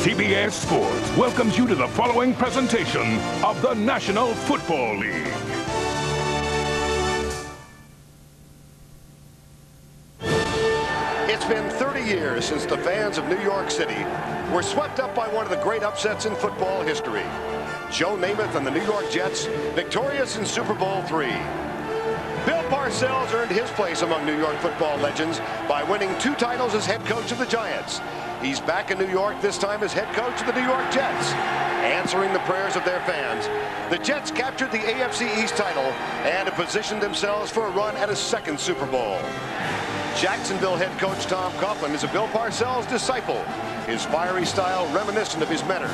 CBS Sports welcomes you to the following presentation of the National Football League. It's been 30 years since the fans of New York City were swept up by one of the great upsets in football history. Joe Namath and the New York Jets victorious in Super Bowl III. Bill Parcells earned his place among New York football legends by winning two titles as head coach of the Giants. He's back in New York, this time as head coach of the New York Jets. Answering the prayers of their fans, the Jets captured the AFC East title and have positioned themselves for a run at a second Super Bowl. Jacksonville head coach Tom Coughlin is a Bill Parcells disciple, his fiery style reminiscent of his mentor.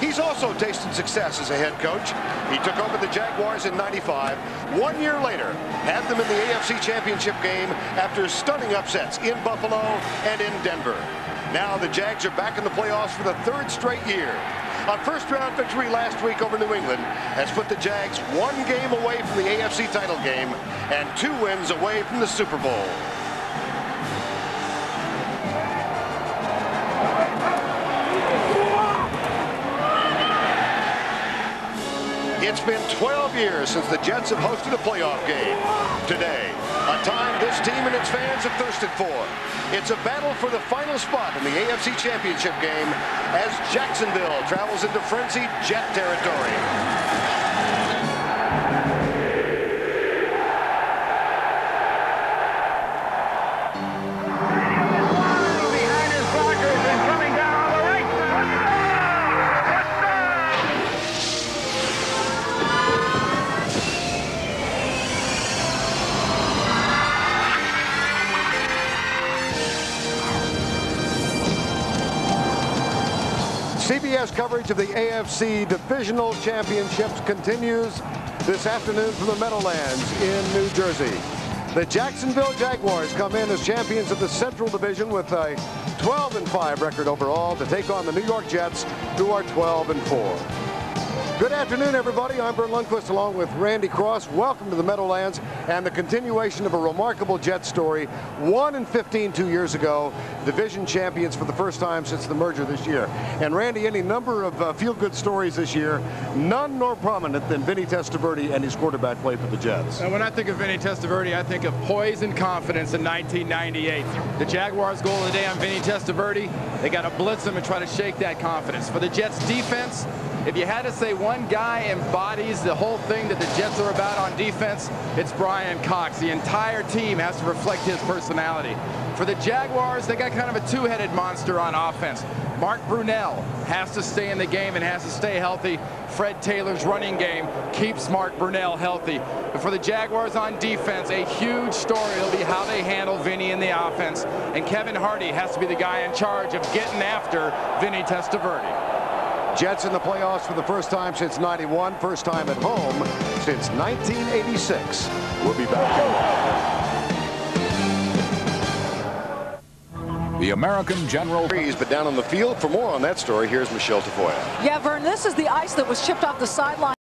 He's also tasted success as a head coach. He took over the Jaguars in 95. One year later, had them in the AFC Championship game after stunning upsets in Buffalo and in Denver. Now the Jags are back in the playoffs for the third straight year. A first-round victory last week over New England has put the Jags one game away from the AFC title game and two wins away from the Super Bowl. It's been 12 years since the Jets have hosted a playoff game. Today, a time this team and its fans have thirsted for. It's a battle for the final spot in the AFC Championship game as Jacksonville travels into frenzied Jet territory. CBS coverage of the AFC Divisional Championships continues this afternoon from the Meadowlands in New Jersey. The Jacksonville Jaguars come in as champions of the Central Division with a 12 and 5 record overall to take on the New York Jets, who are 12 and 4. Good afternoon, everybody. I'm Verne Lundquist along with Randy Cross. Welcome to the Meadowlands and the continuation of a remarkable Jet story. 1 and 15 two years ago, division champions for the first time since the merger this year. And Randy, any number of uh, feel-good stories this year, none more prominent than Vinny Testaverde and his quarterback play for the Jets. And when I think of Vinny Testaverde, I think of poise and confidence in 1998. The Jaguars' goal of the day on Vinny Testaverde, they got to blitz him and try to shake that confidence. For the Jets' defense, if you had to say one guy embodies the whole thing that the Jets are about on defense, it's Brian Cox. The entire team has to reflect his personality. For the Jaguars, they got kind of a two-headed monster on offense. Mark Brunell has to stay in the game and has to stay healthy. Fred Taylor's running game keeps Mark Brunell healthy. But for the Jaguars on defense, a huge story will be how they handle Vinny in the offense. And Kevin Hardy has to be the guy in charge of getting after Vinny Testaverde. Jets in the playoffs for the first time since 91, first time at home since 1986. We'll be back The American General Breeze, but down on the field for more on that story, here's Michelle Tafoya. Yeah, Verne, this is the ice that was chipped off the sideline.